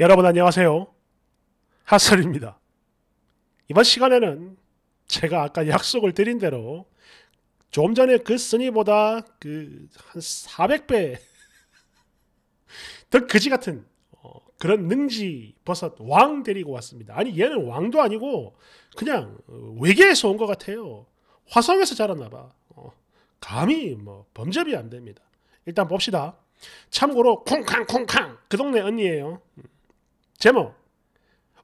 여러분 안녕하세요. 하설입니다. 이번 시간에는 제가 아까 약속을 드린 대로 좀 전에 그 쓰니보다 그 한 400배 더 그지 같은 어, 그런 능지 버섯 왕 데리고 왔습니다. 아니 얘는 왕도 아니고 그냥 외계에서 온 것 같아요. 화성에서 자랐나 봐. 어, 감히 뭐 범접이 안 됩니다. 일단 봅시다. 참고로 콩캉콩캉 그 동네 언니예요. 제목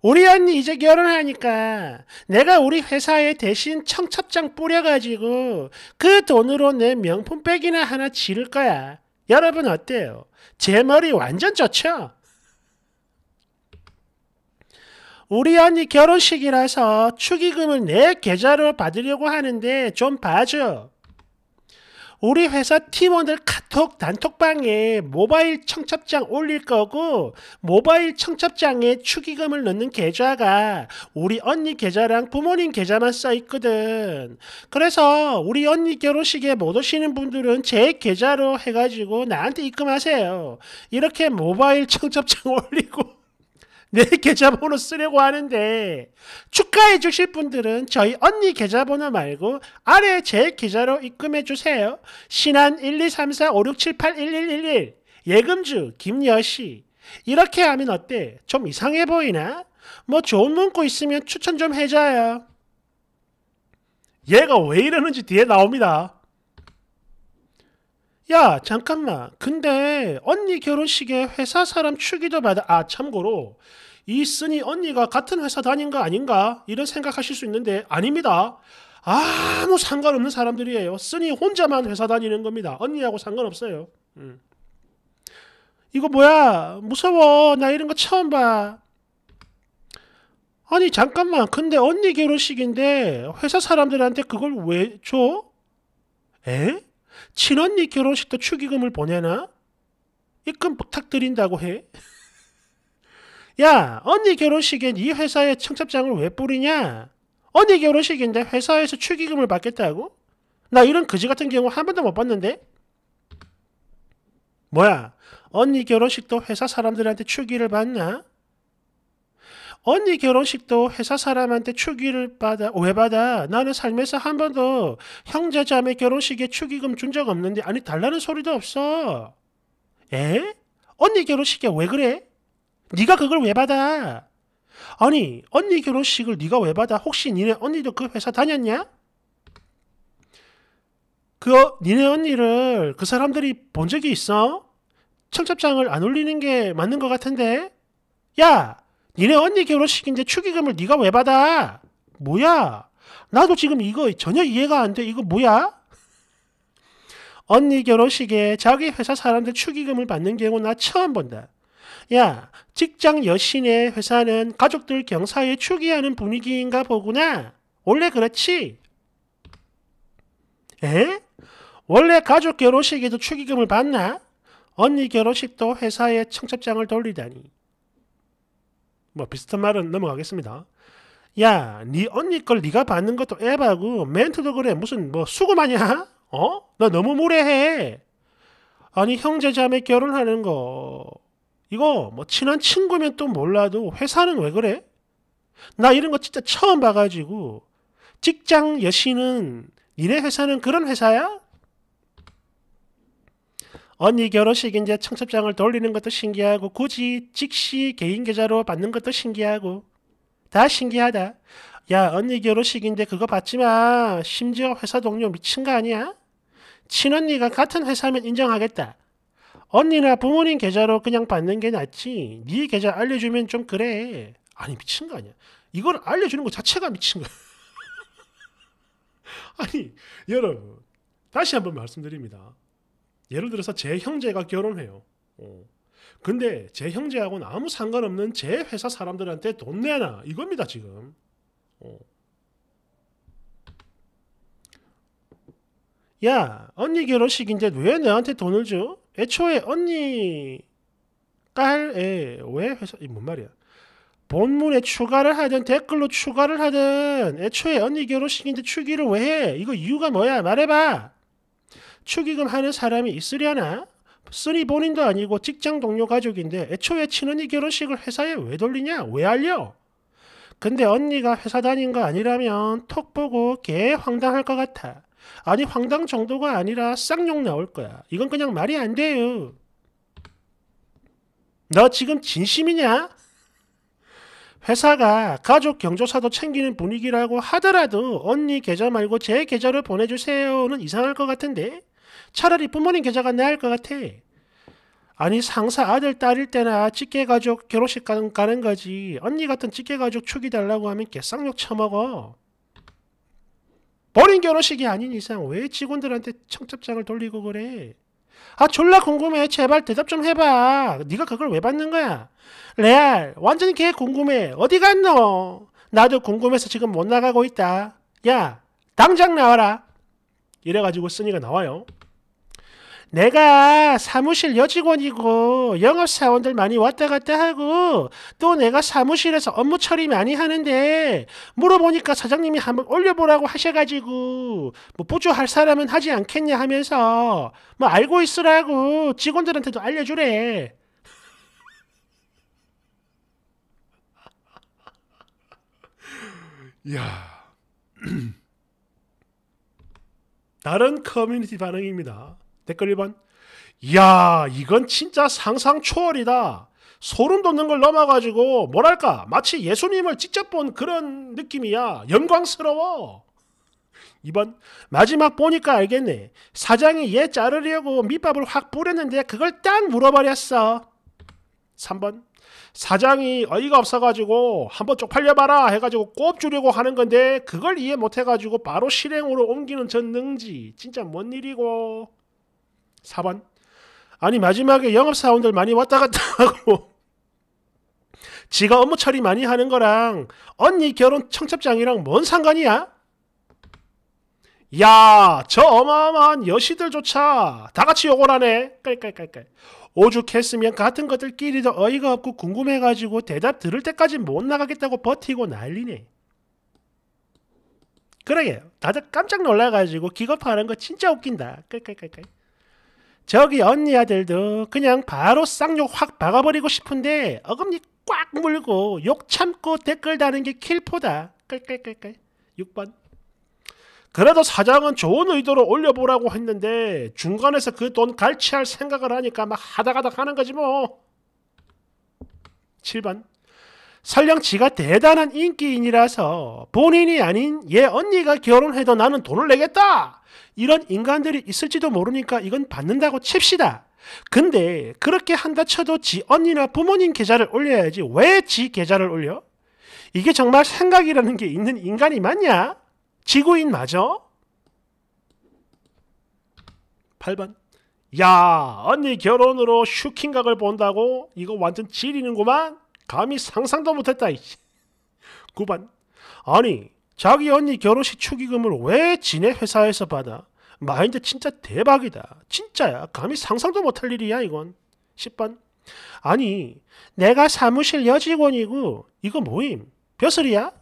우리 언니 이제 결혼하니까 내가 우리 회사에 대신 청첩장 뿌려가지고 그 돈으로 내 명품백이나 하나 지를 거야. 여러분 어때요? 제 머리 완전 좋죠? 우리 언니 결혼식이라서 축의금을 내 계좌로 받으려고 하는데 좀 봐줘. 우리 회사 팀원들 카톡 단톡방에 모바일 청첩장 올릴 거고 모바일 청첩장에 축의금을 넣는 계좌가 우리 언니 계좌랑 부모님 계좌만 써 있거든. 그래서 우리 언니 결혼식에 못 오시는 분들은 제 계좌로 해가지고 나한테 입금하세요. 이렇게 모바일 청첩장 올리고 내 계좌번호 쓰려고 하는데 축하해 주실 분들은 저희 언니 계좌번호 말고 아래 제 계좌로 입금해 주세요. 신한 1 2 3 4 5 6 7 8 1 1 1 1 예금주 김여시 이렇게 하면 어때? 좀 이상해 보이나? 뭐 좋은 문구 있으면 추천 좀 해줘요. 얘가 왜 이러는지 뒤에 나옵니다. 야 잠깐만. 근데 언니 결혼식에 회사 사람 축의도 받아 아 참고로 이 쓰니 언니가 같은 회사 다닌 거 아닌가? 이런 생각하실 수 있는데 아닙니다. 아무 상관없는 사람들이에요. 쓰니 혼자만 회사 다니는 겁니다. 언니하고 상관없어요. 음. 이거 뭐야? 무서워. 나 이런 거 처음 봐. 아니 잠깐만. 근데 언니 결혼식인데 회사 사람들한테 그걸 왜 줘? 에? 친언니 결혼식도 축의금을 보내나? 입금 부탁드린다고 해? 야, 언니 결혼식엔 이 회사에 청첩장을 왜 뿌리냐? 언니 결혼식인데 회사에서 축의금을 받겠다고? 나 이런 그지 같은 경우 한 번도 못 봤는데? 뭐야, 언니 결혼식도 회사 사람들한테 축의를 받나? 언니 결혼식도 회사 사람한테 축의를 받아 왜 받아? 나는 살면서 한 번도 형제 자매 결혼식에 축의금 준 적 없는데 아니 달라는 소리도 없어. 에? 언니 결혼식에 왜 그래? 네가 그걸 왜 받아? 아니 언니 결혼식을 네가 왜 받아? 혹시 니네 언니도 그 회사 다녔냐? 그 니네 언니를 그 사람들이 본 적이 있어? 청첩장을 안 올리는 게 맞는 것 같은데? 야! 니네 언니 결혼식인데 축의금을 네가 왜 받아? 뭐야? 나도 지금 이거 전혀 이해가 안 돼. 이거 뭐야? 언니 결혼식에 자기 회사 사람들 축의금을 받는 경우 나 처음 본다. 야, 직장 여신의 회사는 가족들 경사에 축의하는 분위기인가 보구나. 원래 그렇지? 에? 원래 가족 결혼식에도 축의금을 받나? 언니 결혼식도 회사에 청첩장을 돌리다니. 뭐 비슷한 말은 넘어가겠습니다. 야, 네 언니 걸 네가 받는 것도 에바고 멘트도 그래 무슨 뭐 수고마냐? 어? 너 너무 무례해. 아니 형제 자매 결혼하는 거 이거 뭐 친한 친구면 또 몰라도 회사는 왜 그래? 나 이런 거 진짜 처음 봐가지고 직장 여신은 니네 회사는 그런 회사야? 언니 결혼식인데 청첩장을 돌리는 것도 신기하고 굳이 직시 개인 계좌로 받는 것도 신기하고 다 신기하다. 야 언니 결혼식인데 그거 받지 마. 심지어 회사 동료 미친 거 아니야? 친언니가 같은 회사면 인정하겠다. 언니나 부모님 계좌로 그냥 받는 게 낫지. 네 계좌 알려주면 좀 그래. 아니 미친 거 아니야. 이걸 알려주는 것 자체가 미친 거야. 아니 여러분 다시 한번 말씀드립니다. 예를 들어서 제 형제가 결혼해요. 어. 근데 제 형제하고는 아무 상관없는 제 회사 사람들한테 돈 내나 이겁니다 지금. 어. 야 언니 결혼식인데 왜 내한테 돈을 줘? 애초에 언니 딸에 왜 회사 이 뭔 말이야? 본문에 추가를 하든 댓글로 추가를 하든 애초에 언니 결혼식인데 축의를 왜 해? 이거 이유가 뭐야? 말해봐. 축의금 하는 사람이 있으려나? 쓰니 본인도 아니고 직장 동료 가족인데 애초에 친언니 결혼식을 회사에 왜 돌리냐? 왜 알려? 근데 언니가 회사 다닌 거 아니라면 톡 보고 개 황당할 것 같아. 아니 황당 정도가 아니라 쌍욕 나올 거야. 이건 그냥 말이 안 돼요. 너 지금 진심이냐? 회사가 가족 경조사도 챙기는 분위기라고 하더라도 언니 계좌 말고 제 계좌를 보내주세요는 이상할 것 같은데 차라리 부모님 계좌가 나을 것 같아. 아니 상사 아들 딸일 때나 찌개 가족 결혼식 가는, 가는 거지. 언니 같은 찌개 가족 축이 달라고 하면 개쌍욕 처먹어. 본인 결혼식이 아닌 이상 왜 직원들한테 청첩장을 돌리고 그래? 아 졸라 궁금해. 제발 대답 좀 해봐. 네가 그걸 왜 받는 거야? 레알 완전히 걔 궁금해. 어디 갔노? 나도 궁금해서 지금 못 나가고 있다. 야 당장 나와라. 이래가지고 쓰니가 나와요 내가 사무실 여직원이고 영업사원들 많이 왔다 갔다 하고 또 내가 사무실에서 업무 처리 많이 하는데 물어보니까 사장님이 한번 올려보라고 하셔가지고 뭐 보조할 사람은 하지 않겠냐 하면서 뭐 알고 있으라고 직원들한테도 알려주래. 야 다른 커뮤니티 반응입니다. 댓글 1번. 이야, 이건 진짜 상상 초월이다. 소름 돋는 걸 넘어가지고 뭐랄까 마치 예수님을 직접 본 그런 느낌이야. 영광스러워. 2번 마지막 보니까 알겠네. 사장이 얘 자르려고 밑밥을 확 뿌렸는데 그걸 딱 물어버렸어. 3번 사장이 어이가 없어가지고 한번 쪽팔려봐라 해가지고 꼽 주려고 하는 건데 그걸 이해 못해가지고 바로 실행으로 옮기는 전 능지 진짜 뭔 일이고 4번. 아니 마지막에 영업사원들 많이 왔다 갔다 하고 지가 업무 처리 많이 하는 거랑 언니 결혼 청첩장이랑 뭔 상관이야? 야, 저 어마어마한 여시들조차 다 같이 욕을 하네. 깔깔깔깔. 오죽했으면 같은 것들끼리도 어이가 없고 궁금해가지고 대답 들을 때까지 못 나가겠다고 버티고 난리네. 그러게요. 다들 깜짝 놀라가지고 기겁하는 거 진짜 웃긴다. 깔깔깔깔. 저기 언니 아들도 그냥 바로 쌍욕 확 박아버리고 싶은데 어금니 꽉 물고 욕 참고 댓글 다는 게 킬포다. 깔깔깔깔. 6번. 그래도 사장은 좋은 의도로 올려보라고 했는데 중간에서 그 돈 갈취할 생각을 하니까 막 하다가다 하는 거지 뭐. 7번. 설령 지가 대단한 인기인이라서 본인이 아닌 얘 언니가 결혼해도 나는 돈을 내겠다. 이런 인간들이 있을지도 모르니까 이건 받는다고 칩시다. 근데 그렇게 한다 쳐도 지 언니나 부모님 계좌를 올려야지 왜 지 계좌를 올려? 이게 정말 생각이라는 게 있는 인간이 맞냐? 지구인 맞아? 8번 야 언니 결혼으로 슈킹각을 본다고? 이거 완전 지리는구만? 감히 상상도 못했다 9번 아니 자기 언니 결혼식 축의금을 왜 지네 회사에서 받아? 마인드 진짜 대박이다. 진짜야. 감히 상상도 못할 일이야 이건. 10번. 아니 내가 사무실 여직원이고 이거 뭐임? 벼슬이야?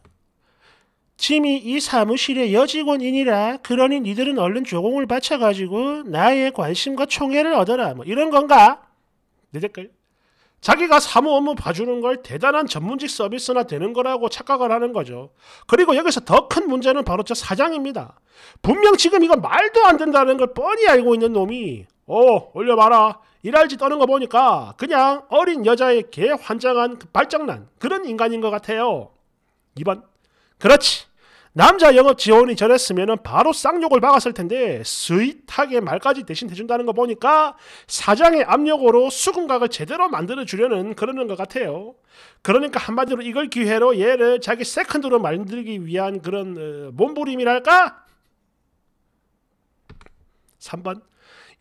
짐이 이 사무실의 여직원이니라 그러니 니들은 얼른 조공을 바쳐가지고 나의 관심과 총애를 얻어라 뭐 이런 건가? 내 댓글 자기가 사무 업무 봐주는 걸 대단한 전문직 서비스나 되는 거라고 착각을 하는 거죠. 그리고 여기서 더 큰 문제는 바로 저 사장입니다. 분명 지금 이건 말도 안 된다는 걸 뻔히 알고 있는 놈이 어 올려봐라 일할 짓 떠는 거 보니까 그냥 어린 여자의 개 환장한 그 발정난 그런 인간인 것 같아요. 2번 그렇지 남자 영업 지원이 저랬으면 바로 쌍욕을 박았을 텐데 스윗하게 말까지 대신 해준다는 거 보니까 사장의 압력으로 수금각을 제대로 만들어 주려는 그러는 것 같아요. 그러니까 한마디로 이걸 기회로 얘를 자기 세컨드로 만들기 위한 그런 어, 몸부림이랄까? 3번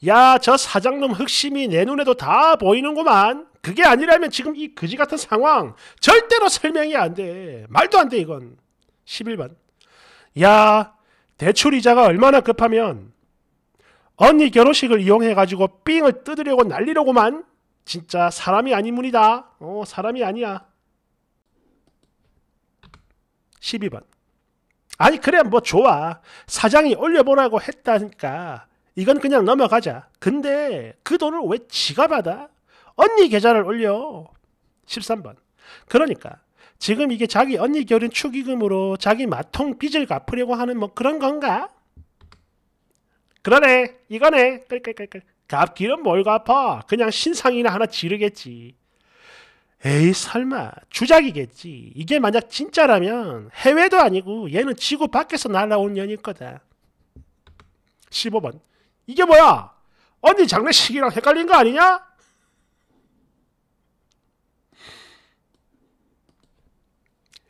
야 저 사장놈 흑심이 내 눈에도 다 보이는구만. 그게 아니라면 지금 이 그지 같은 상황 절대로 설명이 안 돼. 말도 안 돼 이건. 11번 야, 대출 이자가 얼마나 급하면 언니 결혼식을 이용해가지고 삥을 뜯으려고 난리로구만. 진짜 사람이 아닌 분이다. 어, 사람이 아니야. 12번. 아니, 그래, 뭐 좋아. 사장이 올려보라고 했다니까. 이건 그냥 넘어가자. 근데 그 돈을 왜 지가 받아? 언니 계좌를 올려. 13번. 그러니까 지금 이게 자기 언니 결혼 축의금으로 자기 마통 빚을 갚으려고 하는 뭐 그런 건가? 그러네. 이거네. 끌끌끌끌. 갚기는 뭘 갚아. 그냥 신상이나 하나 지르겠지. 에이 설마 주작이겠지. 이게 만약 진짜라면 해외도 아니고 얘는 지구 밖에서 날아온 년일 거다. 15번. 이게 뭐야? 언니 장례식이랑 헷갈린 거 아니냐?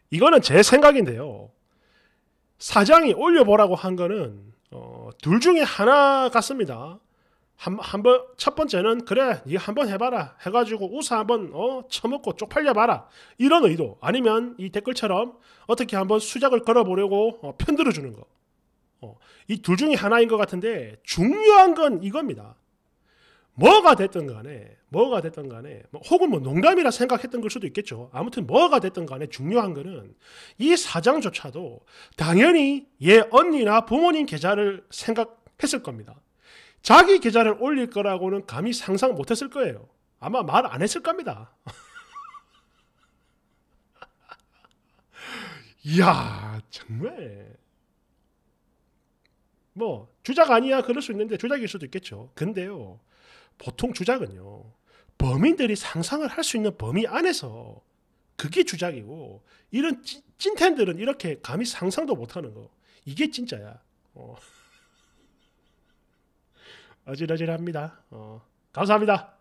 이거는 제 생각인데요. 사장이 올려보라고 한 거는 어, 둘 중에 하나 같습니다. 한, 한 번, 첫 번째는, 그래, 니가 한번 해봐라. 해가지고 우사 한번, 어, 처먹고 쪽팔려봐라. 이런 의도. 아니면 이 댓글처럼 어떻게 한번 수작을 걸어보려고 어, 편들어 주는 거. 어, 이 둘 중에 하나인 것 같은데, 중요한 건 이겁니다. 뭐가 됐든 간에, 뭐가 됐든 간에, 뭐 혹은 뭐 농담이라 생각했던 걸 수도 있겠죠. 아무튼 뭐가 됐든 간에 중요한 거는 이 사장조차도 당연히 얘 언니나 부모님 계좌를 생각했을 겁니다. 자기 계좌를 올릴 거라고는 감히 상상 못했을 거예요. 아마 말 안 했을 겁니다. 이야 정말 뭐 주작 아니야 그럴 수 있는데 주작일 수도 있겠죠. 근데요 보통 주작은요 범인들이 상상을 할 수 있는 범위 안에서 그게 주작이고 이런 찐, 찐텐들은 이렇게 감히 상상도 못하는 거 이게 진짜야. 어. 어질어질합니다. 어, 감사합니다.